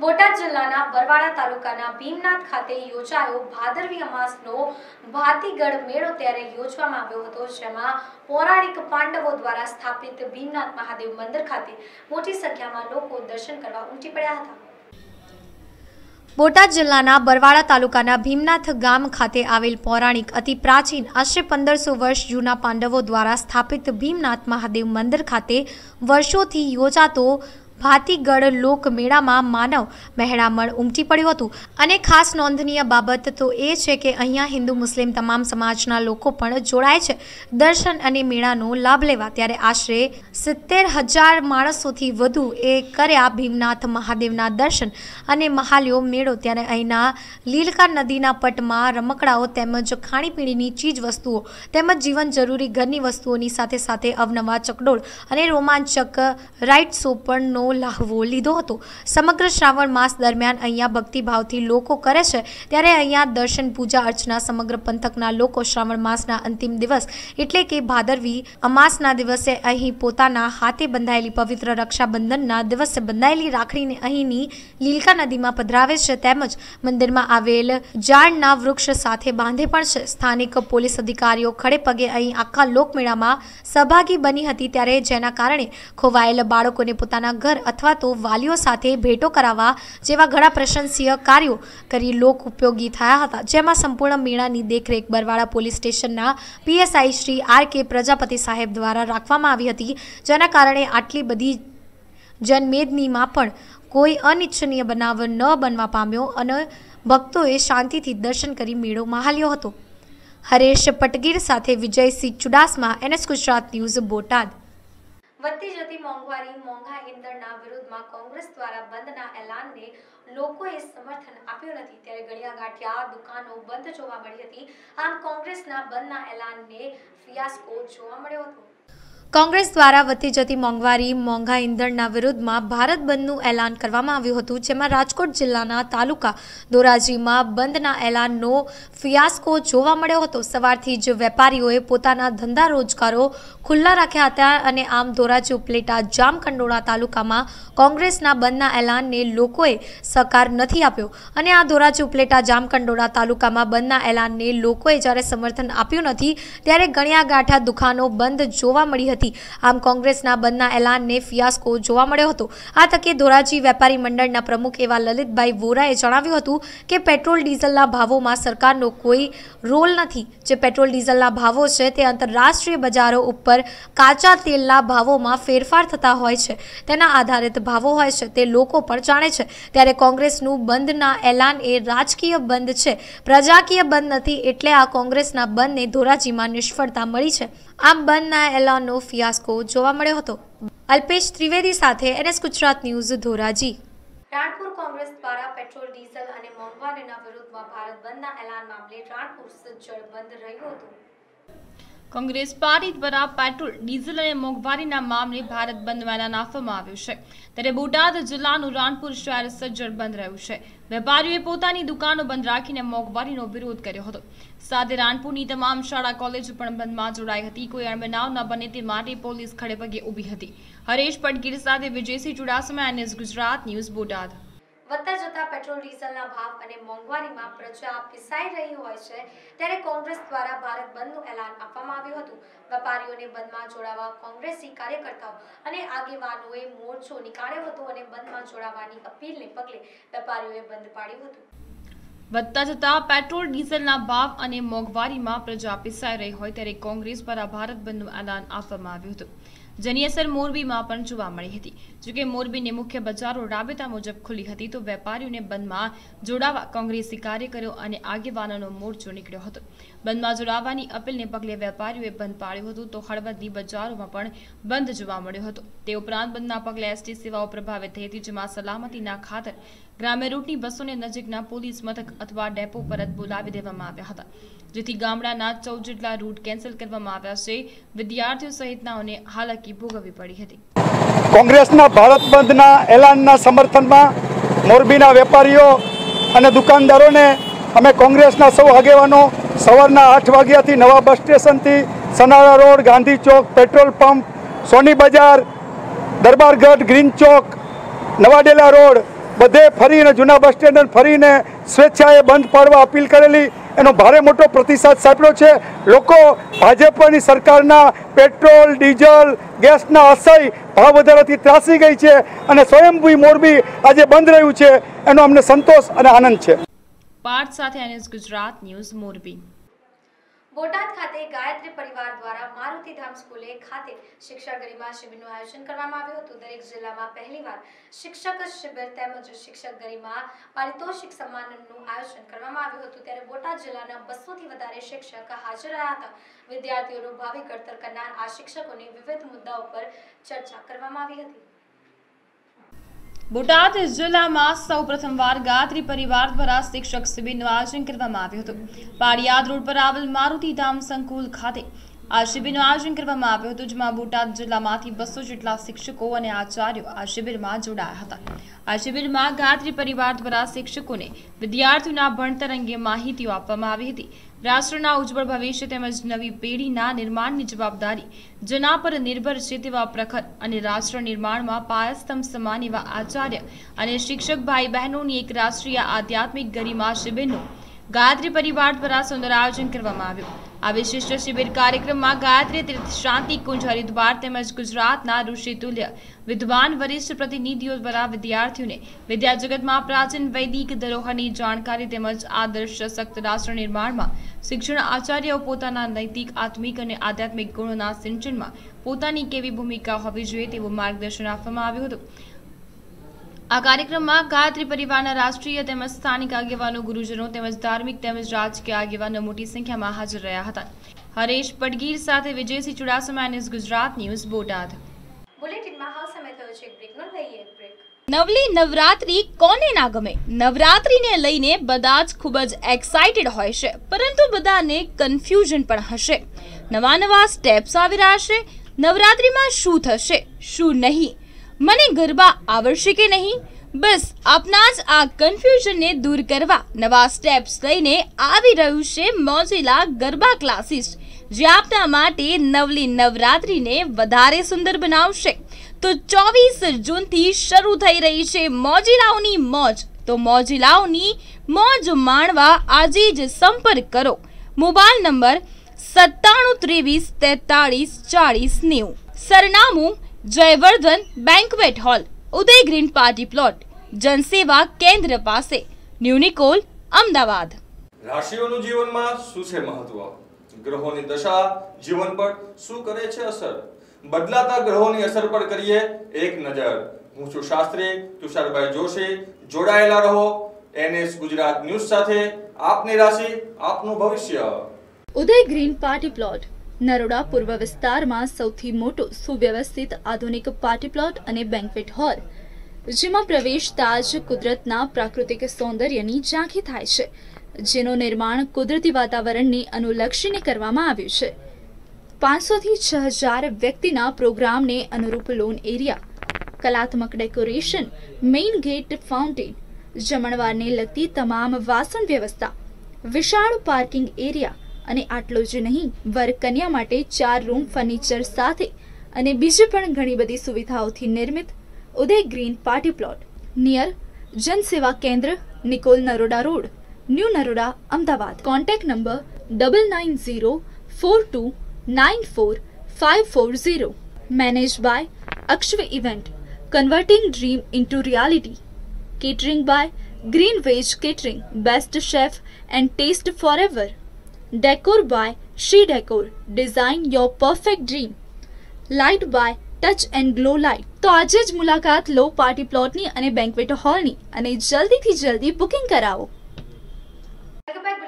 બોટાદ જિલ્લાના બરવાડા તાલુકાના ભીમનાથ ખાતે યોજાયો ભાદરવી અમાસનો ભાતીગઢ મેળો ત્યારે યોજવામાં આવ્યો હતો, જેમાં પૌરાણિક પાંડવો દ્વારા સ્થાપિત ભીમનાથ મહાદેવ મંદિર ખાતે મોટી સંખ્યામાં લોકો દર્શન કરવા ઉમટી પડ્યા હતા. બોટાદ જિલ્લાના બરવાડા તાલુકાના ભીમનાથ ગામ ખાતે આવેલ પૌરાણિક અતિ પ્રાચીન, આશરે પંદરસો વર્ષ જૂના પાંડવો દ્વારા સ્થાપિત ભીમનાથ મહાદેવ મંદિર ખાતે વર્ષોથી યોજાતો ભાતીગઢ લોકમેળામાં માનવ મહેડામણ ઉમટી પડ્યું હતું. અને ખાસ નોંધનીય બાબત તો એ છે કે અહીંયા હિન્દુ મુસ્લિમ તમામ સમાજના લોકો પણ જોડાય છે. દર્શન અને મેળાનો લાભ લેવા ત્યારે આશરે સિત્તેર હજાર માણસોથી વધુ એ કર્યા ભીમનાથ મહાદેવના દર્શન. અને મહાલ્યો મેળો ત્યારે અહીંના લીલકા નદીના પટમાં રમકડાઓ તેમજ ખાણીપીણીની ચીજ વસ્તુઓ તેમજ જીવન જરૂરી ઘરની વસ્તુઓની સાથે સાથે અવનવા ચકડોળ અને રોમાંચક રાઇડ શો પણનો લાહવો લીધો હતો. સમગ્ર શ્રાવણ માસ દરમિયાન અહીંયા ભક્તિભાવથી લોકો કરે છે, ત્યારે અહીંયા દર્શન, પૂજા અર્ચના સમગ્ર પંથકના લોકો શ્રાવણ માસના અંતિમ દિવસ એટલે કે ભાદરવી અમાસના દિવસે અહીં પોતાના હાથે બંધાયેલી પવિત્ર રક્ષાબંધનના દિવસે બંધાયેલી રાખડીને અહીંની લીલકા નદીમાં પધરાવે છે. તેમજ મંદિરમાં આવેલ ઝાડના વૃક્ષ સાથે બાંધે પણ છે. સ્થાનિક પોલીસ અધિકારીઓ ખડે પગે અહીં આખા લોકમેળામાં સહભાગી બની હતી, ત્યારે જેના કારણે ખોવાયેલ બાળકોને પોતાના ઘર અથવા તો વાલીઓ સાથે ભેટો કરાવવા જેવા ઘણા પ્રશંસીય કાર્યો કરી લોક ઉપયોગી થયા હતા. જેમાં સંપૂર્ણ મેળાની દેખરેખ બરવાડા પોલીસ સ્ટેશનના PSI Shri R K Prajapati સાહેબ દ્વારા રાખવામાં આવી હતી. જેના કારણે આટલી બધી જનમેદનીમાં પણ કોઈ અનિચ્છનીય બનાવ ન બનવા પામ્યો અને ભક્તોએ શાંતિથી દર્શન કરી મેળો મહાલ્યો હતો. હરેશ પટગીર સાથે વિજયસિંહ ચુડાસમા એનએસ ગુજરાત ન્યૂઝ બોટાદ. જતી મોંઘવારી, મોંઘા ઈંધણના વિરુદ્ધમાં કોંગ્રેસ દ્વારા બંધના એલાનને લોકોએ સમર્થન આપ્યું નથી. ત્યારે ગળિયા ગાંઠિયા દુકાનો બંધ જોવા મળી હતી. આમ કોંગ્રેસના બંધના એલાનને ફિયાસ્કો જોવા મળ્યો હતો. કોંગ્રેસ દ્વારા વધતી જતી મોંઘવારી, મોંઘા ઈંધણના વિરુદ્ધમાં ભારત બંધનું એલાન કરવામાં આવ્યું હતું, જેમાં રાજકોટ જિલ્લાના તાલુકા ધોરાજીમાં બંધના એલાનનો ફિયાસ્કો જોવા મળ્યો હતો. સવારથી જ વેપારીઓએ પોતાના ધંધા રોજગારો ખુલ્લા રાખ્યા હતા અને આમ ધોરાજી ઉપલેટા જામકંડોળા તાલુકામાં કોંગ્રેસના બંધના એલાનને લોકોએ સહકાર નથી આપ્યો. અને આ ધોરાજી ઉપલેટા જામકંડોળા તાલુકામાં બંધના એલાનને લોકોએ જ્યારે સમર્થન આપ્યું નથી, ત્યારે ગણ્યા ગાંઠા દુકાનો બંધ જોવા મળી હતી. હતી. આમ કોંગ્રેસના બંધના એલાનને ફિયાસ્કો જોવા મળ્યો હતો. આ તકે ધોરાજી વેપારી મંડળના પ્રમુખ એવા લલિતભાઈ વોરાએ જણાવ્યું હતું કે પેટ્રોલ ડીઝલના ભાવોમાં સરકારનો કોઈ રોલ નથી. જે પેટ્રોલ ડીઝલના ભાવો છે તે આંતરરાષ્ટ્રીય બજારો ઉપર કાચા તેલના ભાવોમાં ફેરફાર થતા હોય છે. તેના આધારિત ભાવો હોય છે તે લોકો પણ જાણે છે. ત્યારે કોંગ્રેસનું બંધના એલાન એ રાજકીય બંધ છે. પ્રજાકીય બંધ નથી એટલે આ કોંગ્રેસના બંધને ધોરાજીમાં નિષ્ફળતા મળી છે. આમ બંધના એલાનનો ફિયાસ્કો જોવા મળ્યો હતો. અલ્પેશ ત્રિવેદી સાથે એનએસ ગુજરાત ન્યૂઝ ધોરાજી. રાણપુર કોંગ્રેસ દ્વારા પેટ્રોલ, ડીઝલ અને મોંઘવારીના વિરુદ્ધમાં ભારત બંધના એલાન મામલે રાણપુર સજ્જડ બંધ રહ્યું હતું. કોંગ્રેસ પાર્ટી દ્વારા પેટ્રોલ, ડીઝલ અને મોંઘવારીના મામલે ભારત બંધવાના એલાન આપવામાં આવ્યું છે. ત્યારે બોટાદ જિલ્લાનું રાણપુર શહેર સજ્જડ બંધ રહ્યું છે. વેપારીઓએ પોતાની દુકાનો બંધ રાખીને મોંઘવારીનો વિરોધ કર્યો હતો. સાથે રાણપુરની તમામ શાળા, કોલેજો પણ બંધમાં જોડાઈ હતી. કોઈ અણબનાવ ન બને તે માટે પોલીસ ખડેપગે ઊભી હતી. હરેશ પટગીર સાથે વિજયસિંહ ચુડાસમા, એનએસ ગુજરાત ન્યૂઝ બોટાદ. વધતા જતા પેટ્રોલ, ડીઝલના ભાવ અને મોંઘવારીમાં પ્રજા પીસાઈ રહી હોય છે, ત્યારે કોંગ્રેસ દ્વારા ભારત બંધનું એલાન આપવામાં આવ્યું હતું. વેપારીઓને બંધમાં જોડાવા કોંગ્રેસી કાર્યકર્તાઓ અને આગેવાનોએ મોરચો નીકાળ્યો હતો અને બંધમાં જોડાવાની અપીલને પગલે વેપારીઓએ બંધ પાડ્યું હતું. વધતા જતા પેટ્રોલ, ડીઝલના ભાવ અને મોંઘવારીમાં પ્રજા પીસાઈ રહી હોય, ત્યારે કોંગ્રેસ દ્વારા ભારત બંધનું એલાન આપવામાં આવ્યું હતું. જેની અસર મોરબીમાં પણ જોવા મળી હતી. જોકે મોરબીની મુખ્ય બજારો રાબેતા મુજબ ખુલી હતી તો વેપારીઓને બંધમાં જોડાવા કોંગ્રેસી કાર્યકરો અને આગેવાનોનો મોરચો નીકળ્યો હતો. બંધમાં જોડાવાની અપીલને પગલે વેપારીઓએ બંધ પાડ્યું હતું તો હળવદની બજારોમાં પણ બંધ જોવા મળ્યો હતો. તે ઉપરાંત બંધના પગલે એસટી સેવાઓ પ્રભાવિત થઈ હતી, જેમાં સલામતીના ખાતર ગ્રામ્ય રૂટની બસોને નજીકના પોલીસ મથક અથવા ડેપો પરત બોલાવી દેવામાં આવ્યા હતા. જેથી ગામડાના ચૌદ જેટલા રૂટ કેન્સલ કરવામાં આવ્યા છે. વિદ્યાર્થીઓ સહિતનાઓને હાલાકી ભોગવવી પડી હતી. કોંગ્રેસના ભારત બંધના એલાનના સમર્થનમાં મોરબીના વેપારીઓ અને દુકાનદારોને અમે કોંગ્રેસના સૌ આગેવાનો સવારના આઠ વાગ્યાથી નવા બસ સ્ટેશનથી Sanara road, Gandhi Chowk, petrol pump, Soni Bazar Darbargadh green ચોક, નવાડેલા રોડ, બધે ફરીને જૂના બસ સ્ટેન્ડ ફરીને સ્વેચ્છાએ બંધ પાડવા અપીલ કરેલી. એનો ભારે મોટો પ્રતિસાદ સાંપડ્યો છે. લોકો ભાજપની સરકારના પેટ્રોલ, ડીઝલ, ગેસના અસહ્ય ભાવ વધારાથી ત્રાસી ગઈ છે અને સ્વયંભૂ મોરબી આજે બંધ રહ્યું છે. એનો અમને સંતોષ અને આનંદ છે. પાર્થ સાથે ગુજરાત ન્યૂઝ મોરબી. બોટાદ ખાતે ગાયત્રી પરિવાર દ્વારા મારુતિધામ સ્કૂલે ખાતે શિક્ષક ગરિમા શિબિરનું આયોજન કરવામાં આવ્યું હતું. દરેક જિલ્લામાં પહેલીવાર શિક્ષક શિબિર તેમજ શિક્ષક ગરિમા, પારિતોષિક સન્માનનું આયોજન કરવામાં આવ્યું હતું. ત્યારે બોટાદ જિલ્લાના બસોથી વધારે શિક્ષક હાજર રહ્યા હતા. વિદ્યાર્થીઓનું ભાવિ ઘડતર કરનાર આ શિક્ષકોની વિવિધ મુદ્દાઓ પર ચર્ચા કરવામાં આવી હતી. બોટાદ જિલ્લામાં સૌ પ્રથમવાર ગાત્રી પરિવાર દ્વારા શિક્ષક શિબિરનું આયોજન કરવામાં આવ્યું હતું. પાડિયાદ રોડ પર આવેલ મારુતિધામ સંકુલ ખાતે આ શિબિરનું આયોજન કરવામાં આવ્યું હતું, જેમાં બોટાદ જિલ્લામાંથી બસો જેટલા શિક્ષકો અને આચાર્યો આ શિબિરમાં જોડાયા હતા. આ શિબિરમાં ગાત્રી પરિવાર દ્વારા શિક્ષકોને વિદ્યાર્થીઓના ભણતર અંગે માહિતીઓ આપવામાં આવી હતી. રાષ્ટ્રના ઉજ્જવળ ભવિષ્ય તેમજ નવી પેઢીના નિર્માણની જવાબદારી જેના પર નિર્ભર છે તેવા પ્રખર અને રાષ્ટ્ર નિર્માણમાં પાયસ્તંભ સમાન એવા આચાર્ય અને શિક્ષક ભાઈ બહેનોની એક રાષ્ટ્રીય આધ્યાત્મિક ગરિમા શિબિરનું ગાયત્રી પરિવાર દ્વારા સુંદર આયોજન કરવામાં આવ્યું. આ વિશિષ્ટ શિબિર કાર્યક્રમમાં ગાયત્રી તીર્થ, શાંતિ કુંજ, હરિદ્વાર તેમજ ગુજરાતના ઋષિતુલ્ય વિદ્વાન વરિષ્ઠ પ્રતિનિધિઓ દ્વારા વિદ્યાર્થીઓને વિદ્યા જગતમાં પ્રાચીન વૈદિક ધરોહરની જાણકારી તેમજ આદર્શ સશક્ત રાષ્ટ્ર નિર્માણમાં શિક્ષણ આચાર્યો પોતાના નૈતિક, આત્મિક અને આધ્યાત્મિક ગુણોના સિંચનમાં પોતાની કેવી ભૂમિકા હોવી જોઈએ તેવું માર્ગદર્શન આપવામાં આવ્યું હતું. આ કાર્યક્રમમાં ગાયત્રી પરિવારના રાષ્ટ્રીય તેમજ સ્થાનિક આગેવાનો ગુરુજનો તેમજ ધાર્મિક તેમજ રાજકીય આગેવાનો મોટી સંખ્યામાં હાજર રહ્યા હતા. હરેશ પડગીર સાથે વિજયસિંહ ચુડાસમા ન્યૂઝ ગુજરાત ન્યૂઝ બોટાદ. બુલેટિનમાં હાલ સમય થયો છે એક બ્રેકનો લઈએ એક બ્રેક નવલી નવરાત્રી કોને ના ગમે? નવરાત્રીને લઈને બધા જ ખૂબ જ એક્સાઇટેડ હોય છે પરંતુ બધાને કન્ફ્યુઝન પણ હશે. નવા નવા સ્ટેપ્સ આવી રહ્યા છે. નવરાત્રીમાં શું થશે? શું નહીં? મને ગરબા આવડશે કે નહીં? બસ, આપના જ આ કન્ફ્યુઝનને દૂર કરવા નવા સ્ટેપ્સ લઈને આવી રહ્યું છે મોજીલા ગરબા ક્લાસીસ જે આપના માટે નવલી નવરાત્રીને વધારે સુંદર બનાવશે. તો ચોવીસ જૂનથી શરૂ થઈ રહી છે મોજીલાઓની મોજ. તો મોજીલાઓની મોજ માણવા આજે જ સંપર્ક કરો. મોબાઈલ નંબર સત્તાણું ત્રેવીસ તેતાળીસ ચાળીસ નેવું. સરનામું Jayvardhan banquet hall Uday green party plot જનસેવા કેન્દ્ર પાસે ન્યુનિકોલ અમદાવાદ. રાશિઓનું જીવનમાં શું છે મહત્વ? ગ્રહોની દશા જીવન પર શું કરે છે અસર? બદલાતા ગ્રહોની અસર પર કરીએ એક નજર. હું છું શાસ્ત્રી તુષારભાઈ જોશી જોડાયેલા રહો એનએસ ગુજરાત ન્યૂઝ સાથે આપની રાશિ આપનું ભવિષ્ય. Uday green party plot Naroda પૂર્વ વિસ્તારમાં સૌથી મોટો સુવ્યવસ્થિત આધુનિક પાર્ટી પ્લોટ અને બેન્કવેટ હોલ, જેમાં પ્રવેશતા જ કુદરતના પ્રાકૃતિક સૌંદર્યની ઝાંખી થાય છે, જેનું નિર્માણ કુદરતી વાતાવરણને અનુલક્ષીને કરવામાં આવ્યું છે. પાંચસોથી છ હજાર વ્યક્તિના પ્રોગ્રામને અનુરૂપ લોન એરિયા, કલાત્મક ડેકોરેશન, મેઇન ગેટ ફાઉન્ટેન, જમણવારને લગતી તમામ વાસણ વ્યવસ્થા, વિશાળ પાર્કિંગ એરિયા અને આટલો જ નહીં વર કન્યા માટે ચાર રૂમ, ફર્નિચર સાથે અને બીજી પણ ઘણી બધી સુવિધાઓથી નિર્મિત Uday green party plot. Near Janseva Kendra, Nikol Naroda road, new Naroda, Ahmedabad. Contact number double nine zero four two nine four five four zero manage by Akshav event converting dream into reality catering by green veg catering best chef and taste for Forever. Decor by She Decor, Design Your Perfect Dream. Light by touch and glow light તો આજે જ મુલાકાત લો party પ્લોટની અને banquet હોલની અને જલ્દીથી જલ્દી booking કરાવો.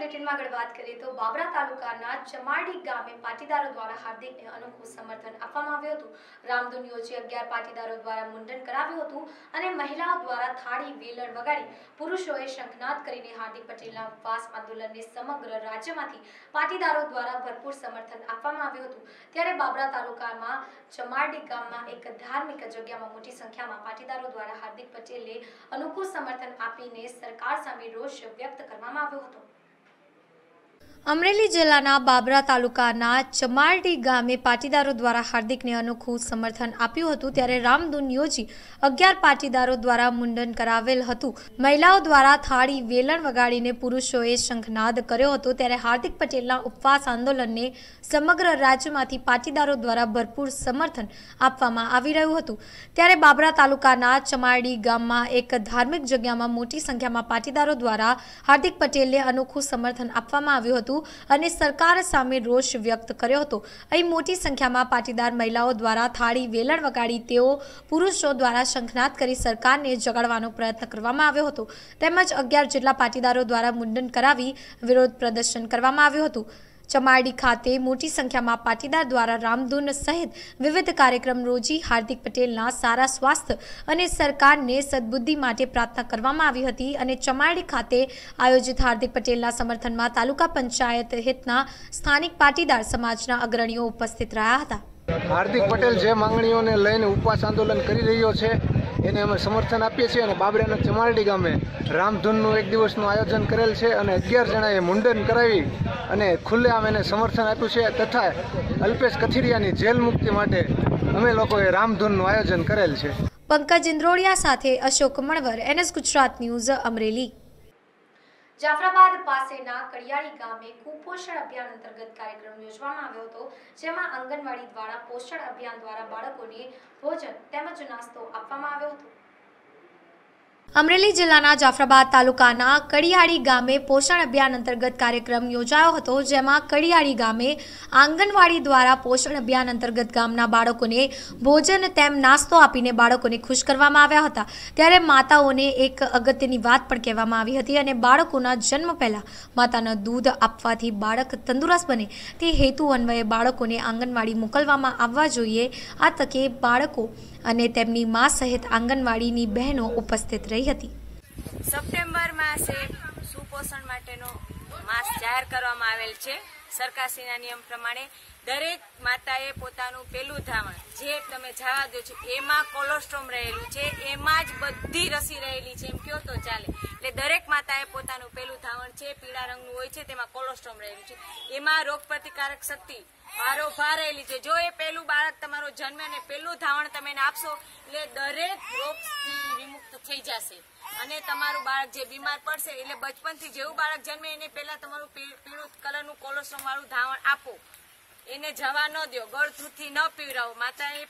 બુલેટિનમાં આગળ વાત કરીએ તો બાબરા તાલુકાના ચમાડી ગામે પાટીદારો દ્વારા હાર્દિકને અનોખું સમર્થન આપવામાં આવ્યું હતું. રામધૂન યોજી અગિયાર પાટીદારો દ્વારા મુંડન કરાવ્યું હતું અને મહિલાઓ દ્વારા થાળી, વેલણ વગાડી પુરુષોએ શંખનાદ કરીને હાર્દિક પટેલના ઉપવાસ આંદોલનને સમગ્ર રાજ્યમાંથી પાટીદારો દ્વારા ભરપૂર સમર્થન આપવામાં આવ્યું હતું. ત્યારે બાબરા તાલુકામાં ચમારડી ગામમાં એક ધાર્મિક જગ્યામાં મોટી સંખ્યામાં પાટીદારો દ્વારા હાર્દિક પટેલને અનોખું સમર્થન આપીને સરકાર સામે રોષ વ્યક્ત કરવામાં આવ્યો હતો. અમરેલી જિલ્લાના બાબરા તાલુકાના ચમારડી ગામે પાટીદારો દ્વારા હાર્દિકને અનોખું સમર્થન આપ્યું હતું ત્યારે રામધૂન યોજી અગિયાર પાટીદારો દ્વારા મુંડન કરાવેલ હતું. મહિલાઓ દ્વારા થાળી, વેલણ વગાડીને પુરુષોએ શંખનાદ કર્યો હતો ત્યારે હાર્દિક પટેલના ઉપવાસ આંદોલનને સમગ્ર રાજ્યમાંથી પાટીદારો દ્વારા ભરપૂર સમર્થન આપવામાં આવી રહ્યું હતું. ત્યારે બાબરા તાલુકાના ચમારડી ગામમાં એક ધાર્મિક જગ્યામાં મોટી સંખ્યામાં પાટીદારો દ્વારા હાર્દિક પટેલને અનોખું સમર્થન આપવામાં આવ્યું હતું. અને સરકાર સામે રોષ વ્યક્ત કર્યો હતો. અહીં મોટી સંખ્યામાં પાટીદાર મહિલાઓ દ્વારા થાળી, વેલણ વગાડી તેઓ પુરુષો દ્વારા શંખનાદ કરી સરકારને જગાડવાનો પ્રયત્ન કરવામાં આવ્યો હતો. તેમજ અગિયાર જેટલા પાટીદારો દ્વારા મુંડન કરાવી વિરોધ પ્રદર્શન કરવામાં આવ્યું હતું. ચમારડી ખાતે મોટી સંખ્યામાં પાટીદાર દ્વારા રામધૂન સહિત વિવિધ કાર્યક્રમ રોજી હાર્દિક પટેલના સારા સ્વાસ્થ્ય અને સરકારને સદબુદ્ધિ માટે પ્રાર્થના કરવામાં આવી હતી અને ચમારડી ખાતે આયોજિત હાર્દિક પટેલના સમર્થનમાં તાલુકા પંચાયત હિતના સ્થાનિક પાટીદાર સમાજના અગ્રણીઓ ઉપસ્થિત રહ્યા હતા. હાર્દિક પટેલ જે માંગણીઓને લઈને ઉપવાસ આંદોલન કરી રહ્યો છે એને અમે સમર્થન આપીએ છીએ અને બાબરાના ચમારડી ગામે રામધૂનનું એક દિવસનું આયોજન કરેલ છે અને અગિયાર જણાએ મુંડન કરાવી અને ખુલ્લેઆમ એને સમર્થન આપ્યું છે તથા અલ્પેશ કથિરિયાની જેલ મુક્તિ માટે અમે લોકોએ રામધૂનનું આયોજન કરેલ છે. પંકજ ઇન્દ્રોડિયા સાથે અશોક મણવર એનએસ ગુજરાત ન્યૂઝ અમરેલી. જાફરાબાદ પાસેના કડિયાળી ગામે કુપોષણ અભિયાન અંતર્ગત કાર્યક્રમ યોજવામાં આવ્યો હતો, જેમાં આંગણવાડી દ્વારા પોષણ અભિયાન દ્વારા બાળકોને ભોજન તેમજ નાસ્તો આપવામાં આવ્યો હતો. અમરેલી જિલ્લાના જાફરાબાદ તાલુકાના કડિયાળી ગામે પોષણ અભિયાન અંતર્ગત કાર્યક્રમ યોજાયો હતો, જેમાં કડિયાળી ગામે આંગણવાડી દ્વારા પોષણ અભિયાન અંતર્ગત ગામના બાળકોને ભોજન તેમ નાસ્તો આપીને બાળકોને ખુશ કરવામાં આવ્યા હતા. ત્યારે માતાઓને એક અગત્યની વાત પણ કહેવામાં આવી હતી અને બાળકોના જન્મ પહેલાં માતાના દૂધ આપવાથી બાળક તંદુરસ્ત બને. તે હેતુ અન્વયે બાળકોને આંગણવાડી મોકલવામાં આવવા જોઈએ. આ તકે બાળકો અને તેમની મા સહિત આંગણવાડીની બહેનો ઉપસ્થિત રહી હતી. સપ્ટેમ્બર માસે સુપોષણ માટેનો માસ જાહેર કરવામાં આવેલ છે. સરકારશ્રીના નિયમ પ્રમાણે દરેક માતાએ પોતાનું પેલું ધાવણ, જે તમે જવા દો છો, એમાં કોલોસ્ટ્રોમ રહેલું છે, એમાં જ બધી રસી રહેલી છે, એમ કહો તો ચાલે. એટલે દરેક માતાએ પોતાનું પેલું ધાવણ છે, પીળા રંગનું હોય છે, તેમાં કોલોસ્ટ્રોમ રહેલું છે. એમાં રોગ પ્રતિકારક શક્તિ ભારો ફારે લીધે. જો એ પેલું બાળક તમારો જન્મે ને પેલું ધાવણ તમે આપશો, એટલે દરેક રોગથી વિમુક્ત થઈ જશે. અને તમારું બાળક જે બીમાર પડશે, એટલે બચપનથી જેવું બાળક જન્મે, એને પહેલા તમારું પીળું કલરનું કોલોસ્ટ્રોમ વાળું ધાવણ આપો. એને જવા ન દો ગળથુથી ન પીવરાવો માતાએ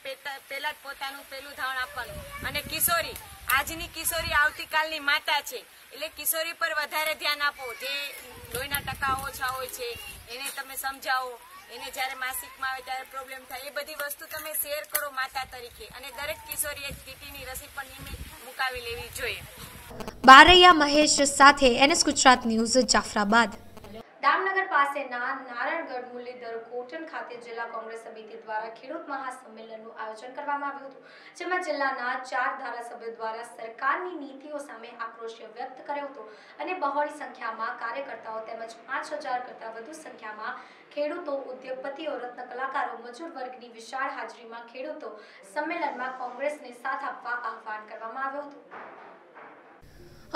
પહેલા જ પોતાનું પેલું ધાવણ આપવાનું. અને કિશોરી, આજની કિશોરી આવતીકાલની માતા છે. એટલે કિશોરી પર વધારે ધ્યાન આપો. જે લોહીના ટકા ઓછા હોય છે, એને તમે સમજાવો. એને જ્યારે માસિકમાં આવે ત્યારે પ્રોબ્લેમ થાય. એ બધી વસ્તુ તમે શેર કરો માતા તરીકે. અને દરેક કિશોરીએ ટીટીની રસી પણ નિયમિત મુકાવી લેવી જોઈએ. બારૈયા મહેશ સાથે એનએસ ગુજરાત ન્યૂઝ જાફરાબાદ. દામનગર પાસેના નારાયણગઢ મુરલીધર કોટન ખાતે જિલ્લા કોંગ્રેસ સમિતિ દ્વારા ખેડૂત મહાસંમેલનનું આયોજન કરવામાં આવ્યું હતું, જેમાં જિલ્લાના ચાર ધારાસભ્યો દ્વારા સરકારની નીતિઓ સામે આક્રોશ વ્યક્ત કર્યો હતો અને બહોળી સંખ્યામાં કાર્યકર્તાઓ તેમજ પાંચ હજાર કરતાં વધુ સંખ્યામાં ખેડૂતો, ઉદ્યોગપતિઓ રત્ન કલાકારો મજૂર વર્ગની વિશાળ હાજરીમાં ખેડૂતો સંમેલનમાં કોંગ્રેસને સાથ આપવા આહવાન કરવામાં આવ્યું હતું.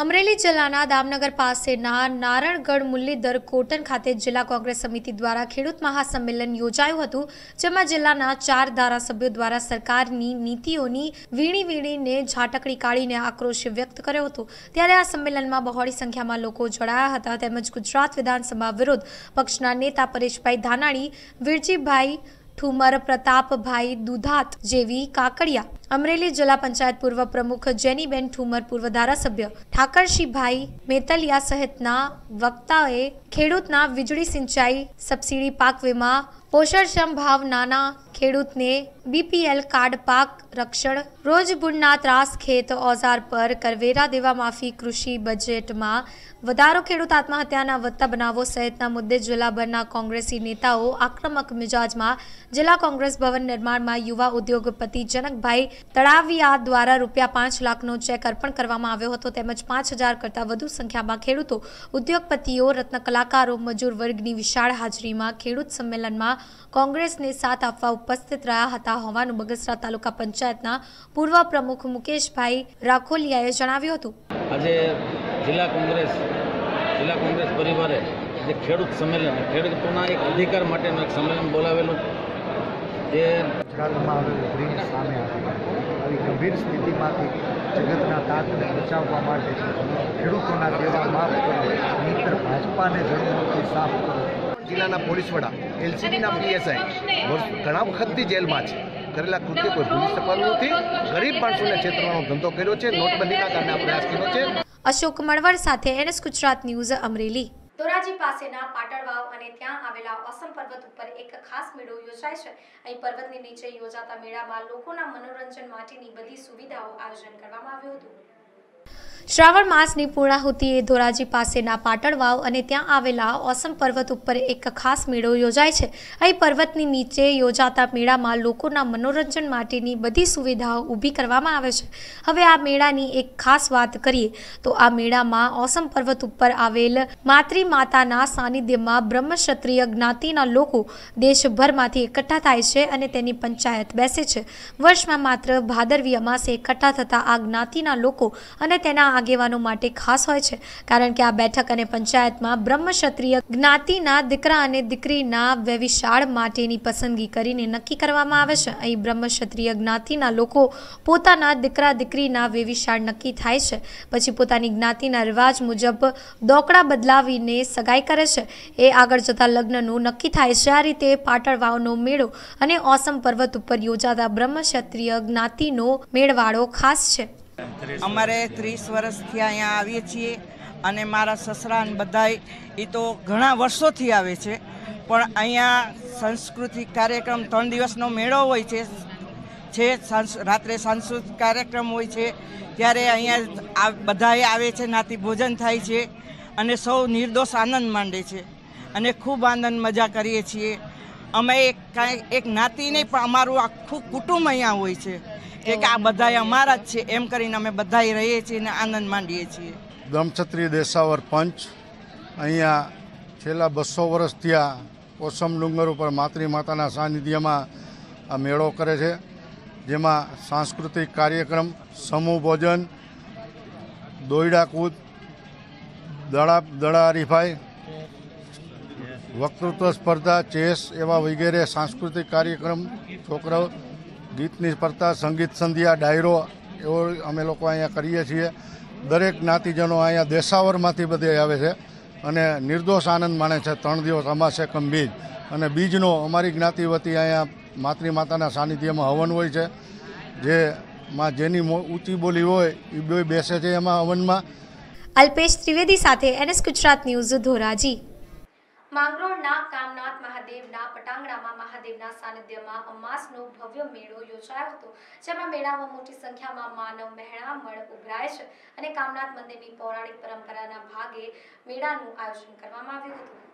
અમરેલી જિલ્લાના દામનગર પાસેના નારણગઢ મુરલીધર કોટન ખાતે જિલ્લા કોંગ્રેસ સમિતિ દ્વારા ખેડૂત મહાસંમેલન યોજાયું હતું, જેમાં જિલ્લાના ચાર ધારાસભ્યો દ્વારા સરકારની નીતિઓની વીણી વીણીને ઝાટકડી કાઢીને આક્રોશ વ્યક્ત કર્યો હતો. ત્યારે આ સંમેલનમાં બહોળી સંખ્યામાં લોકો જોડાયા હતા. તેમજ ગુજરાત વિધાનસભા વિરોધ પક્ષના નેતા પરેશભાઈ ધાનાણી, વીરજીભાઈ ઠુમર, પ્રતાપભાઈ દુધાત જેવી કાકડિયા. અમરેલી જિલ્લા પંચાયત પૂર્વ પ્રમુખ જેનીબેન ઠુમર, પૂર્વ ધારાસભ્ય ઠાકરશીભાઈ મેતલિયા સહિતના વક્તાએ ખેડૂતના વીજળી સિંચાઈ સબસિડી પાક વીમા, પોષણક્ષમ ભાવ નાના ખેડૂતને બીપીએલ કાર્ડ પાક રક્ષણ રોજબુડના ત્રાસ ખેત ઓઝાર પર કરવેરા દેવા માફી કૃષિ બજેટમાં વધારો, ખેડૂત આત્મહત્યાના વધતા બનાવો સહિતના મુદ્દે જિલ્લાભરના કોંગ્રેસી નેતાઓ આક્રમક મિજાજમાં જિલ્લા કોંગ્રેસ ભવન નિર્માણમાં યુવા ઉદ્યોગપતિ જનકભાઈ તળાવિયા દ્વારા રૂપિયા પાંચ લાખનો ચેક અર્પણ કરવામાં આવ્યો હતો. તેમજ પાંચ હજાર કરતાં વધુ સંખ્યામાં ખેડૂતો, ઉદ્યોગપતિઓ, રત્ન કલાકારો, મજૂર વર્ગની વિશાળ હાજરીમાં ખેડૂત સંમેલનમાં કોંગ્રેસને સાથ આપવા ઉપસ્થિત રહ્યા હતા. હોવાનું બગસરા તાલુકા પંચાયતના પૂર્વ પ્રમુખ મુકેશભાઈ રાખોલિયાએ જણાવ્યું હતું. આજે જિલ્લા કોંગ્રેસ જિલ્લા કોંગ્રેસ પરિવારે જે ખેડૂત સંમેલન ખેડૂતોના એક અધિકાર માટેનું એક સંમેલન બોલાવેલું. જે ગુજરાતમાં આવેલું સામે આવી ગંભીર સ્થિતિમાંથી જગતના તાતને બચાવવા માટે ખેડૂતોના દેવા માફ કરો નહીતર ભાજપાને જળમૂળથી સાફ કરો. જિલ્લાના પોલીસ વડા એલસીબીના પીએસઆઈ. ઘણા વખતથી જેલમાં છે. કરેલા કૃત્ય કોઈ ભૂલી શકવાનું નથી ગરીબ માણસોને છેતરવાનો ધંધો કર્યો છે નોટબંધીના કારણે આ પ્રયાસ કર્યો છે. અશોક મળવર સાથે એનએસ ગુજરાત ન્યૂઝ અમરેલી. ધોરાજી પાસેના પાટણવાવ અને ત્યાં આવેલા ઓસમ પર્વત ઉપર એક ખાસ મેળો યોજાય છે. અહીં પર્વતની નીચે યોજાતા મેળામાં લોકોના મનોરંજન માટેની બધી સુવિધાઓ આયોજન કરવામાં આવ્યું હતું. શ્રાવણ માસની પૂર્ણાહુતિએ ધોરાજી પાસેના પાટણવાવ અને ત્યાં આવેલા ઓસમ પર્વત ઉપર એક ખાસ મેળો યોજાય છે. અહીં પર્વતની નીચે યોજાતા મેળામાં લોકોના મનોરંજન માટેની બધી સુવિધાઓ ઊભી કરવામાં આવે છે. હવે આ મેળાની એક ખાસ વાત કરીએ તો આ મેળામાં ઓસમ પર્વત ઉપર આવેલ માતૃ માતાના સાનિધ્યમાં બ્રહ્મક્ષત્રિય જ્ઞાતિના લોકો દેશભરમાંથી એકઠા થાય છે અને તેની પંચાયત બેસે છે. વર્ષમાં માત્ર ભાદરવી અમાસે એકઠા થતા આ જ્ઞાતિના લોકો અને તેના આગેવાનો માટે ખાસ હોય છે, કારણ કે આ બેઠક અને પંચાયતમાં બ્રહ્મક્ષત્રિય જ્ઞાતિના દીકરા અને દીકરીના વ્યવિશાળ માટેની પસંદગી કરીને નક્કી કરવામાં આવે છે. અહીં બ્રહ્મક્ષત્રિય જ્ઞાતિના લોકો પોતાના દીકરા દીકરીના વેવિશાળ નક્કી થાય છે, પછી પોતાની જ્ઞાતિના રિવાજ મુજબ દોકડા બદલાવીને સગાઈ કરે છે. એ આગળ જતા લગ્નનું નક્કી થાય છે. આ રીતે પાટણવાવનો મેળો અને ઓસમ પર્વત ઉપર યોજાતા બ્રહ્મક્ષત્રિય જ્ઞાતિનો મેળવાળો ખાસ છે. અમારે ત્રીસ વર્ષથી અહીંયા આવીએ છીએ અને મારા સસરા અને બધાય એ તો ઘણા વર્ષોથી આવે છે, પણ અહીંયા સાંસ્કૃતિક કાર્યક્રમ ત્રણ દિવસનો મેળો હોય છે છે રાત્રે સાંસ્કૃતિક કાર્યક્રમ હોય છે, ત્યારે અહીંયા બધાએ આવે છે, નાતી ભોજન થાય છે, અને સૌ નિર્દોષ આનંદ માંડે છે, અને ખૂબ આનંદ મજા કરીએ છીએ. અમે એક કાંઈ, એક નાતી નહીં પણ અમારું આખું કુટુંબ અહીંયા હોય છે. કે આ બધા અમારા જ છે. એમ કરીને અમે બધાય રહીએ છીએ અને આનંદ માંડીએ છીએ. બ્રહ્મક્ષત્રિય દેસાવર પંચ. અહીંયા છેલ્લા બસો વર્ષથી આ ઓસમ ડુંગર ઉપર માતૃ માતાના સાનિધ્યમાં આ મેળો કરે છે. જેમાં સાંસ્કૃતિક કાર્યક્રમ, સમૂહ ભોજન દોયડા કૂદ દડા દડા હરીફાઈ, વક્તૃત્વ સ્પર્ધા, ચેસ એવા વગેરે સાંસ્કૃતિક કાર્યક્રમ છોકરાઓ ગીતની સ્પર્ધા, સંગીત સંધ્યા, ડાયરો, એવો અમે લોકો અહીંયા કરીએ છીએ. દરેક જ્ઞાતિજનો અહીંયા દેશાવરમાંથી બધે આવે છે અને નિર્દોષ આનંદ માણે છે. ત્રણ દિવસ અમાસે કમ બીજ. અને બીજનો અમારી જ્ઞાતિ વતી અહીંયા માતૃ માતાના સાનિધ્યમાં હવન હોય છે. જે માં જેની ઊંચી બોલી હોય એ બે બેસે છે એમાં હવનમાં. અલ્પેશ ત્રિવેદી સાથે એનએસ ગુજરાત ન્યૂઝ ધોરાજી. માંગરોળના કામનાથ મહાદેવના, પટાંગણામાં મહાદેવના સાનિધ્યમાં અમાસનો ભવ્ય મેળો યોજાયો હતો, જેમાં મેળામાં મોટી સંખ્યામાં માનવ મહેણામણ ઉભરાય છે અને કામનાથ મંદિરની પૌરાણિક પરંપરાના ભાગે મેળાનું આયોજન કરવામાં આવ્યું હતું.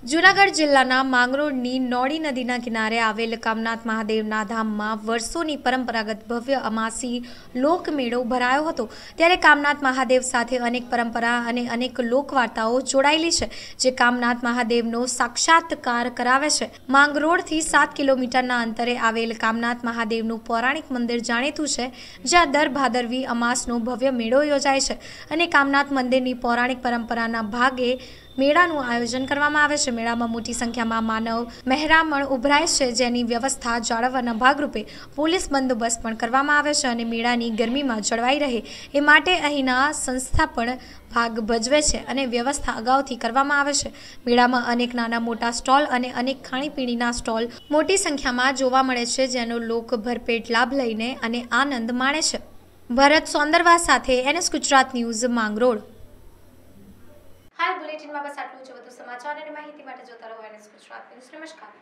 જૂનાગઢ જિલ્લાના માંગરોળની નોડી નદીના કિનારે આવેલ કામનાથ મહાદેવના ધામમાં વર્ષોની પરંપરાગત ભવ્ય અમાસી લોકમેળો ભરાયો હતો. ત્યારે કામનાથ મહાદેવ સાથે અનેક પરંપરા અને અનેક લોકવાર્તાઓ જોડાયેલી છે, જે કામનાથ મહાદેવનો સાક્ષાત્કાર કરાવે છે. માંગરોળથી સાત કિલોમીટરના અંતરે આવેલ કામનાથ મહાદેવનું પૌરાણિક મંદિર જાણીતું છે, જ્યાં દર ભાદરવી અમાસનો ભવ્ય મેળો યોજાય છે. અને કામનાથ મંદિરની પૌરાણિક પરંપરાના ભાગે મેળાનું આયોજન કરવામાં આવે છે. મેળામાં મોટી સંખ્યામાં માનવ મહેરામણ ઉભરાય છે. જેની વ્યવસ્થા જાળવવાના ભાગરૂપે પોલીસ બંદોબસ્ત પણ કરવામાં આવે છે અને મેળાની ગરમીમાં જળવાઈ રહે એ માટે અહીંના સંસ્થા પણ ભાગ ભજવે છે અને વ્યવસ્થા અગાઉથી કરવામાં આવે છે. મેળામાં અનેક નાના મોટા સ્ટોલ અને અનેક ખાણીપીણીના સ્ટોલ મોટી સંખ્યામાં જોવા મળે છે, જેનો લોક ભરપેટ લાભ લઈને અને આનંદ માણે છે. ભરત સોંદરવા સાથે N S Gujarat news Mangrol. બુલેટિનમાં બસ આટલું જ. વધુ સમાચાર અને માહિતી માટે જોતા રહો એનએસ ગુજરાત ન્યૂઝ. નમસ્કાર.